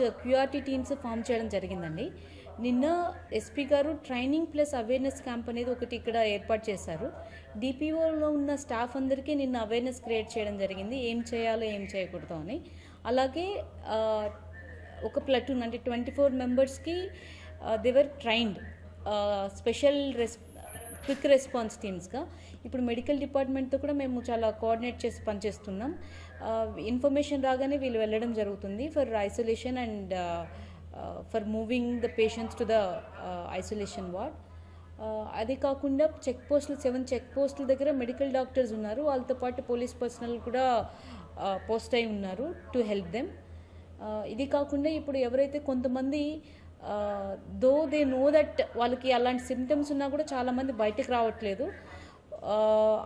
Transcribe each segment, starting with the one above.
Eight QRT teams form చేయడం జరిగిందండి. నిన్న ఎస్పీ గారు ట్రైనింగ్ ప్లస్ అవేర్నెస్ క్యాంప్ అనేది ఒకటి ఇక్కడ ఏర్పాటు చేశారు. డిపిఓలో ఉన్న స్టాఫ్ అందరికీ నిన్న అవేర్నెస్ క్రియేట్ చేయడం జరిగింది. ఏం చేయాలో ఏం చేయకూడదు అని. అలాగే ఒక ప్లటూన్ అంటే ట్వంటీ ఫోర్ మెంబర్స్కి దేవర్ ట్రైన్డ్ స్పెషల్ రెస్ క్విక్ రెస్పాన్స్ టీమ్స్గా. ఇప్పుడు మెడికల్ డిపార్ట్మెంట్తో కూడా మేము చాలా కోఆర్డినేట్ చేసి పనిచేస్తున్నాం. ఇన్ఫర్మేషన్ రాగానే వీళ్ళు వెళ్ళడం జరుగుతుంది for isolation and for moving the patients to the isolation ward. అది కాకుండా చెక్ పోస్టులు సెవెన్ చెక్ పోస్టుల దగ్గర మెడికల్ డాక్టర్స్ ఉన్నారు. వాళ్ళతో పాటు పోలీస్ పర్సనల్ కూడా పోస్ట్ అయి ఉన్నారు టు హెల్ప్ దెమ్. ఇది కాకుండా ఇప్పుడు ఎవరైతే కొంతమంది దో దే నో దట్ వాళ్ళకి అలాంటి సిమ్టమ్స్ ఉన్నా కూడా చాలామంది బయటకు రావట్లేదు.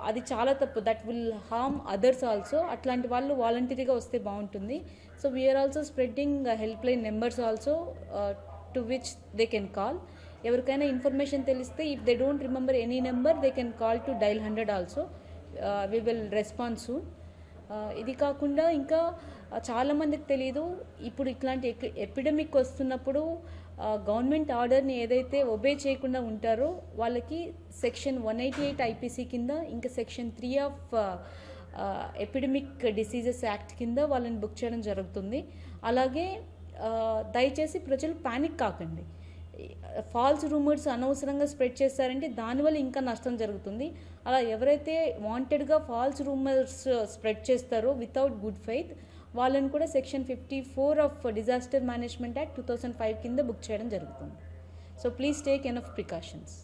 అది చాలా తప్పు. That will harm others also అట్లాంటి వాళ్ళు వాలంటరీగా వస్తే బాగుంటుంది. So we are also spreading helpline numbers also to which they can call ఎవరికైనా ఇన్ఫర్మేషన్ తెలిస్తే if they don't remember any number they can call to dial hundred also we will response ఇది కాకుండా ఇంకా చాలామందికి తెలియదు ఇప్పుడు ఇట్లాంటి ఎపిడమిక్ వస్తున్నప్పుడు గవర్నమెంట్ ఆర్డర్ని ఏదైతే ఒబే చేయకుండా ఉంటారో వాళ్ళకి section one eighty eight IPC కింద ఇంకా section three of epidemic diseases act కింద వాళ్ళని బుక్ చేయడం జరుగుతుంది. అలాగే దయచేసి ప్రజలు ప్యానిక్ కాకండి. ఫాల్స్ రూమర్స్ అనవసరంగా స్ప్రెడ్ చేస్తారంటే దానివల్ల ఇంకా నష్టం జరుగుతుంది. అలా ఎవరైతే వాంటెడ్గా ఫాల్స్ రూమర్స్ స్ప్రెడ్ చేస్తారో వితౌట్ గుడ్ ఫెయిత్ వాళ్ళని కూడా section fifty four of disaster management act two thousand five కింద బుక్ చేయడం జరుగుతుంది. So please take enough precautions.